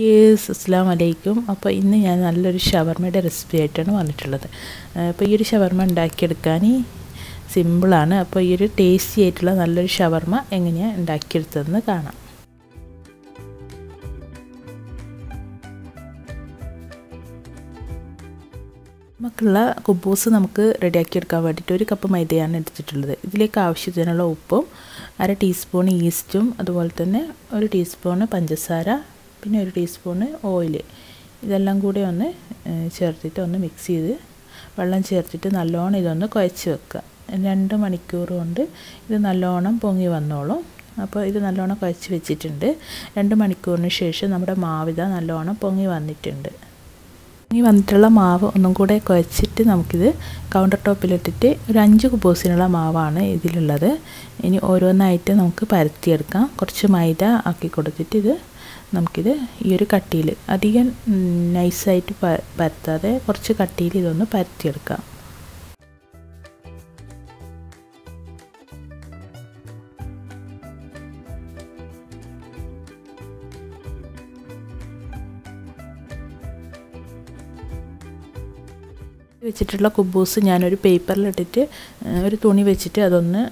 Yes അസ്സാം വലൈക്കും അപ്പോൾ ഇന്ന് ഞാൻ നല്ലൊരു ഷവർമയുടെ റെസിപ്പി ആയിട്ടാണ് വന്നിട്ടുള്ളത്. അപ്പോൾ ഈ ഒരു ഷവർമ ഉണ്ടാക്കിയെടുക്കാൻ സിമ്പിളാണ് അപ്പോൾ ഈ ഒരു ടേസ്റ്റി ആയിട്ടുള്ള നല്ലൊരു ഷവർമ എങ്ങനെയാണ് ഉണ്ടാക്കിയെടുത്തതെന്ന് കാണാം. നമുക്കുള്ള കുബൂസ് നമുക്ക് റെഡിയാക്കിയെടുക്കാൻ വേണ്ടിയിട്ട് ഒരു കപ്പ് മൈദയാണ് എടുത്തിട്ടുള്ളത്. ഇതിലേക്ക് ആവശ്യത്തിനുള്ള ഉപ്പും അര ടീസ്പൂൺ ഈസ്റ്റും അതുപോലെ തന്നെ ഒരു ടീസ്പൂണ് പഞ്ചസാര പിന്നെ ഒരു ടീസ്പൂണ് ഓയിൽ ഇതെല്ലാം കൂടി ഒന്ന് ചേർത്തിട്ട് ഒന്ന് മിക്സ് ചെയ്ത് വെള്ളം ചേർത്തിട്ട് നല്ലോണം ഇതൊന്ന് കുഴച്ച് വെക്കുക. രണ്ട് മണിക്കൂർ കൊണ്ട് ഇത് നല്ലോണം പൊങ്ങി വന്നോളും. അപ്പോൾ ഇത് നല്ലോണം കുഴച്ച് വെച്ചിട്ടുണ്ട്. രണ്ട് മണിക്കൂറിന് ശേഷം നമ്മുടെ മാവിത നല്ലോണം പൊങ്ങി വന്നിട്ടുണ്ട്. പൊങ്ങി വന്നിട്ടുള്ള മാവ് ഒന്നും കൂടെ കുഴച്ചിട്ട് നമുക്കിത് കൗണ്ടർ ടോപ്പിലിട്ടിട്ട് ഒരു അഞ്ച് കുബോസിനുള്ള മാവാണ് ഇതിലുള്ളത്. ഇനി ഓരോന്നായിട്ട് നമുക്ക് പരത്തിയെടുക്കാം. കുറച്ച് മൈദ ആക്കി കൊടുത്തിട്ട് ഇത് നമുക്കിത് ഈ ഒരു കട്ടിയിൽ അധികം നൈസായിട്ട് പരത്താതെ കുറച്ച് കട്ടിയിൽ ഇതൊന്ന് പരത്തിയെടുക്കാം. വെച്ചിട്ടുള്ള കുബൂസ് ഞാനൊരു പേപ്പറിലിട്ടിട്ട് ഒരു തുണി വെച്ചിട്ട് അതൊന്ന്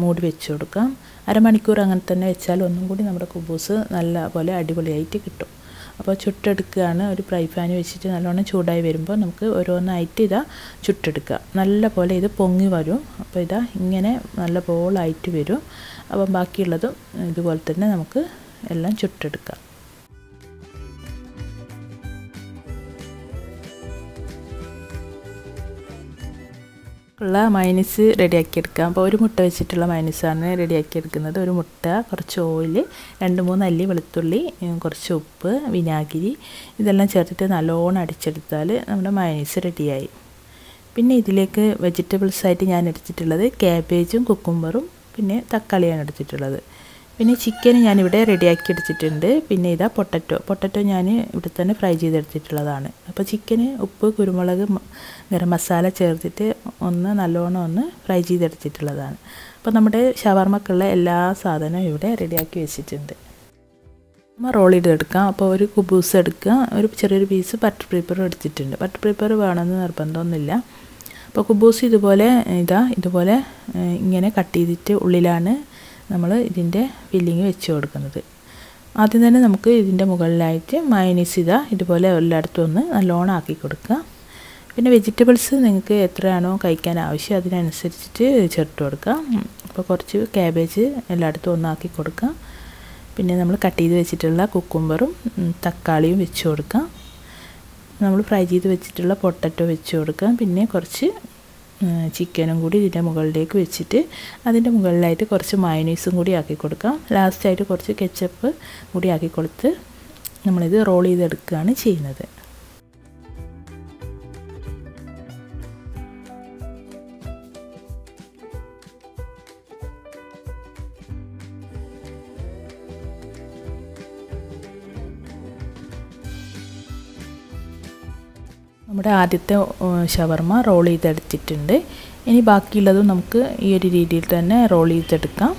മൂടി വെച്ച് കൊടുക്കാം. അരമണിക്കൂർ അങ്ങനെ തന്നെ വെച്ചാൽ ഒന്നും കൂടി നമ്മുടെ കുബൂസ് നല്ല പോലെ അടിപൊളിയായിട്ട് കിട്ടും. അപ്പോൾ ചുട്ടെടുക്കുകയാണ്. ഒരു ഫ്രൈ പാൻ വെച്ചിട്ട് നല്ലോണം ചൂടായി വരുമ്പോൾ നമുക്ക് ഓരോന്നായിട്ട് ഇതാ ചുട്ടെടുക്കുക. നല്ല പോലെ ഇത് പൊങ്ങി വരും. അപ്പോൾ ഇതാ ഇങ്ങനെ നല്ല ബോളായിട്ട് വരും. അപ്പം ബാക്കിയുള്ളതും ഇതുപോലെ തന്നെ നമുക്ക് എല്ലാം ചുട്ടെടുക്കാം. ഉള്ള മൈനസ് റെഡിയാക്കി എടുക്കാം അപ്പോൾ ഒരു മുട്ട വെച്ചിട്ടുള്ള മൈനസാണ് റെഡിയാക്കി എടുക്കുന്നത് ഒരു മുട്ട കുറച്ച് ഓയിൽ രണ്ട് മൂന്ന് അല്ലി വെളുത്തുള്ളി കുറച്ച് ഉപ്പ് വിനാഗിരി ഇതെല്ലാം ചേർത്തിട്ട് നല്ലോണം അടിച്ചെടുത്താൽ നമ്മുടെ മൈനസ് റെഡിയായി. പിന്നെ ഇതിലേക്ക് വെജിറ്റബിൾസ് ആയിട്ട് ഞാൻ എടുത്തിട്ടുള്ളത് ക്യാബേജും കുക്കുംബറും പിന്നെ തക്കാളിയാണ് എടുത്തിട്ടുള്ളത്. പിന്നെ ചിക്കൻ ഞാനിവിടെ റെഡിയാക്കി എടുത്തിട്ടുണ്ട്. പിന്നെ ഇതാ പൊട്ടറ്റോ. പൊട്ടറ്റോ ഞാൻ ഇവിടെ തന്നെ ഫ്രൈ ചെയ്തെടുത്തിട്ടുള്ളതാണ്. അപ്പോൾ ചിക്കന് ഉപ്പ് കുരുമുളക് ഗരം മസാല ചേർത്തിട്ട് ഒന്ന് നല്ലോണം ഒന്ന് ഫ്രൈ ചെയ്തെടുത്തിട്ടുള്ളതാണ്. അപ്പോൾ നമ്മുടെ ഷവർമ്മക്കുള്ള എല്ലാ സാധനവും ഇവിടെ റെഡിയാക്കി വെച്ചിട്ടുണ്ട്. നമ്മൾ റോൾ ചെയ്തെടുക്കാം. അപ്പോൾ ഒരു കുബൂസ് എടുക്കുക. ഒരു ചെറിയൊരു പീസ് ബട്ടർ പേപ്പർ എടുത്തിട്ടുണ്ട്. ബട്ടർ പേപ്പർ വേണമെന്ന് നിർബന്ധമൊന്നുമില്ല. അപ്പോൾ കുബൂസ് ഇതുപോലെ ഇതാ ഇതുപോലെ ഇങ്ങനെ കട്ട് ചെയ്തിട്ട് ഉള്ളിലാണ് നമ്മൾ ഇതിന്റെ ഫില്ലിങ് വെച്ച് കൊടുക്കുന്നത്. ആദ്യം തന്നെ നമുക്ക് ഇതിന്റെ മുകളിലായിട്ട് മയനീസ് ഇതാ ഇതുപോലെ എല്ലായിടത്തും ഒന്ന് നല്ലോണം ആക്കി കൊടുക്കുക. പിന്നെ വെജിറ്റബിൾസ് നിങ്ങൾക്ക് എത്രയാണോ കഴിക്കാൻ ആവശ്യം അതിനനുസരിച്ചിട്ട് ചേർത്ത് കൊടുക്കുക. അപ്പോൾ കുറച്ച് ക്യാബേജ് എല്ലായിടത്തും ഒന്നാക്കി കൊടുക്കുക. പിന്നെ നമ്മൾ കട്ട് ചെയ്ത് വെച്ചിട്ടുള്ള കുക്കുംബറും തക്കാളിയും വെച്ച് കൊടുക്കുക. നമ്മൾ ഫ്രൈ ചെയ്ത് വെച്ചിട്ടുള്ള പൊട്ടറ്റോ വെച്ച് കൊടുക്കുക. പിന്നെ കുറച്ച് ചിക്കനും കൂടി ഇതിന്റെ മുകളിലേക്ക് വെച്ചിട്ട് അതിന്റെ മുകളിലായിട്ട് കുറച്ച് മയനീസും കൂടി ആക്കി കൊടുക്കാം ലാസ്റ്റായിട്ട് കുറച്ച് കെച്ചപ്പ് കൂടി ആക്കി കൊടുത്ത് നമ്മളിത് റോൾ ചെയ്തെടുക്കുകയാണ് ചെയ്യുന്നത്. നമ്മുടെ ആദ്യത്തെ ഷവർമ റോൾ ചെയ്തെടുത്തിട്ടുണ്ട്. ഇനി ബാക്കിയുള്ളതും നമുക്ക് ഈ ഒരു രീതിയിൽ തന്നെ റോൾ ചെയ്തെടുക്കാം.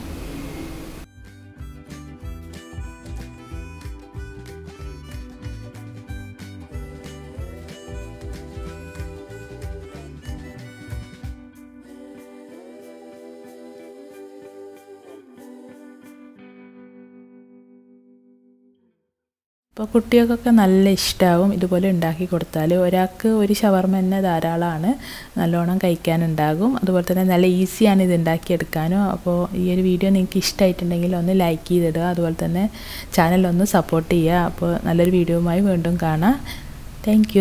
അപ്പോൾ കുട്ടികൾക്കൊക്കെ നല്ല ഇഷ്ടമാവും ഇതുപോലെ ഉണ്ടാക്കി കൊടുത്താൽ ഒരാൾക്ക് ഒരു ഷവർമ തന്നെ ധാരാളമാണ്. നല്ലോണം കഴിക്കാനുണ്ടാകും. അതുപോലെ തന്നെ നല്ല ഈസിയാണ് ഇത് ഉണ്ടാക്കിയെടുക്കാനും. അപ്പോൾ ഈ ഒരു വീഡിയോ നിങ്ങൾക്ക് ഇഷ്ടമായിട്ടുണ്ടെങ്കിൽ ഒന്ന് ലൈക്ക് ചെയ്തിടുക. അതുപോലെ തന്നെ ചാനൽ ഒന്ന് സപ്പോർട്ട് ചെയ്യുക. അപ്പോൾ നല്ലൊരു വീഡിയോയുമായി വീണ്ടും കാണാം. താങ്ക്